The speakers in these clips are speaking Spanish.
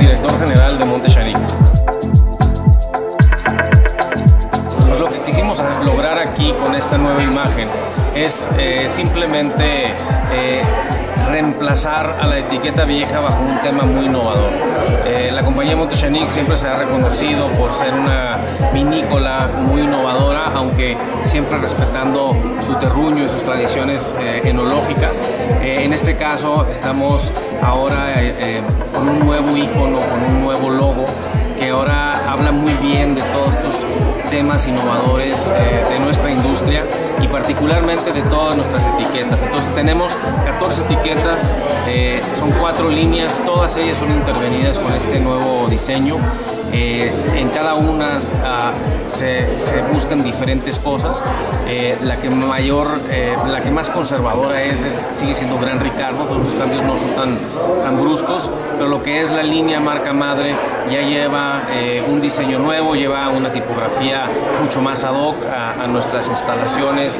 director general de Monte pues lo que quisimos lograr aquí con esta nueva imagen es eh, simplemente eh, reemplazar a la etiqueta vieja bajo un tema muy innovador. Eh, la compañía Montechanic siempre se ha reconocido por ser una vinícola muy innovadora, aunque siempre respetando su terruño y sus tradiciones enológicas. en este caso estamos ahora con un nuevo icono, con un nuevo logo que ahora habla muy bien de todos estos temas innovadores eh, de nuestra industria particularmente de todas nuestras etiquetas. Entonces tenemos 14 etiquetas, eh, son cuatro líneas, todas ellas son intervenidas con este nuevo diseño. Eh, en cada una ah, se, buscan diferentes cosas. la que mayor, la que más conservadora es, sigue siendo Gran Ricardo, los cambios no son tan, tan bruscos, pero lo que es la línea marca madre ya lleva un diseño nuevo, lleva una tipografía mucho más ad hoc a, nuestras instalaciones,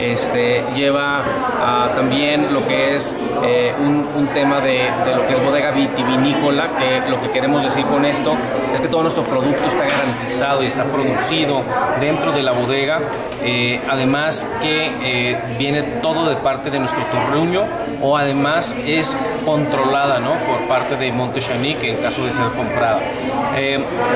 este, lleva también lo que es eh, un, tema de, lo que es bodega vitivinícola, que lo que queremos decir con esto es que todo nuestro producto está garantizado y está producido dentro de la bodega, eh, además que eh, viene todo de parte de nuestro torruño o además es controlada ¿no? por parte de Montechanic en caso de ser comprada.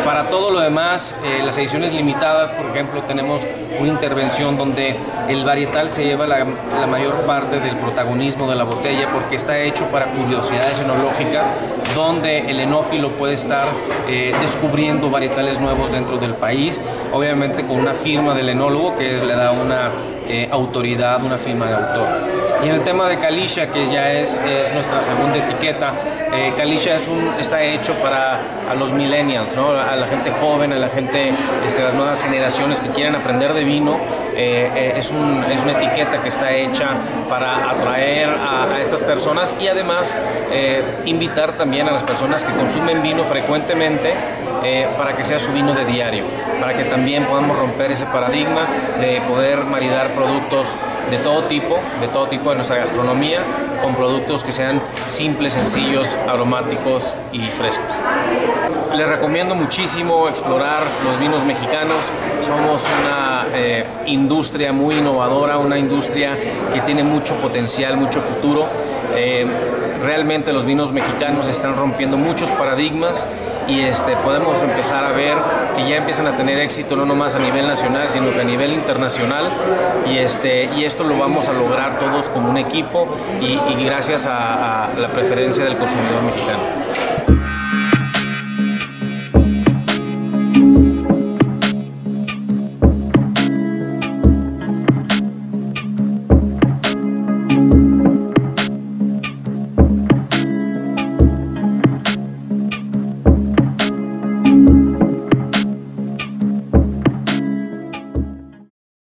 para todo lo demás, las ediciones limitadas, por ejemplo, tenemos una intervención donde el varietal se lleva la, mayor parte del protagonismo de la botella porque está hecho para curiosidades enológicas donde el enófilo puede estar eh, descubriendo varietales nuevos dentro del país, obviamente con una firma del enólogo que le da una eh, autoridad, una firma de autor. Y en el tema de Kalisha, que ya es, es nuestra segunda etiqueta, eh, es un, está hecho para a los millennials, ¿no? a la gente joven, a la gente, este, las nuevas generaciones que quieren aprender de vino. Eh, eh, es, un, es, una etiqueta que está hecha para atraer a, estas personas y además invitar también a las personas que consumen vino frecuentemente para que sea su vino de diario, para que también podamos romper ese paradigma de poder maridar productos de todo tipo, de todo tipo de nuestra gastronomía, con productos que sean simples, sencillos, aromáticos y frescos. Les recomiendo muchísimo explorar los vinos mexicanos. Somos una eh, industria muy innovadora, una industria que tiene mucho potencial, mucho futuro. Eh, realmente los vinos mexicanos están rompiendo muchos paradigmas y este, podemos empezar a ver que ya empiezan a tener éxito no nomás a nivel nacional, sino que a nivel internacional y, este, y esto lo vamos a lograr todos como un equipo y, gracias a la preferencia del consumidor mexicano.